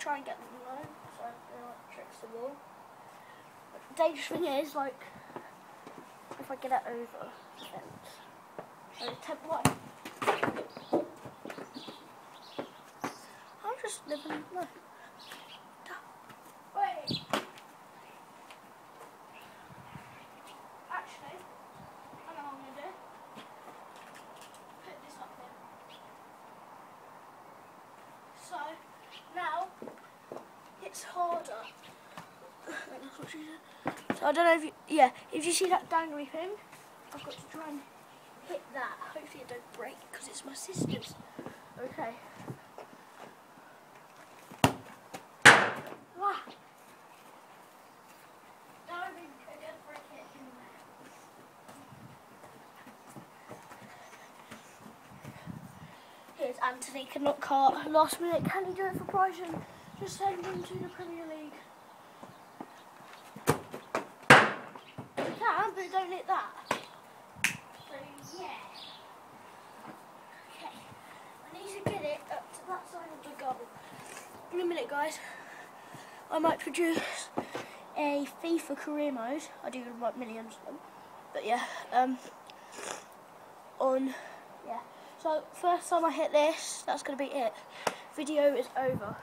try and get them low, so they like tricks the wall. But the dangerous thing is, like, if I get it over the fence. So attempt one. I'm just living, no. Wait. Actually, I know what I'm gonna do. Put this up here. So now it's harder. That's what she said. So I don't know if you, yeah, if you see that dangly thing, I've got to try and hit that. Hopefully it don't break because it's my sister's. Okay. Ah. Break it. Here's Anthony Knockaert. Last minute, can he do it for Brighton? Just send him to the Premier League. You hit that. So, yeah. Okay. I need to get it up to that side of the goal. In a minute, guys. I might produce a FIFA career mode. I do like millions of them. But yeah, um, on, yeah. So first time I hit this, that's to be it. Video is over.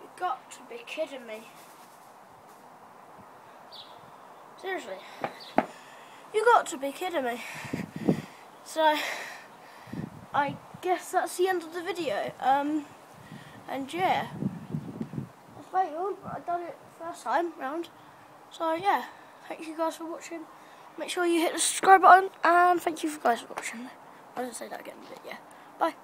You got to be kidding me. Seriously. You got to be kidding me. So, I guess that's the end of the video. Um, and yeah. I failed, but I done it first time round. So yeah, thank you guys for watching. Make sure you hit the subscribe button and thank you for guys for watching. I didn't say that again, but yeah. Bye.